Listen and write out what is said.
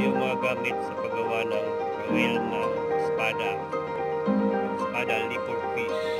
yung mga gamit sa paggawa ng kawil na espada. Espada liquor fish.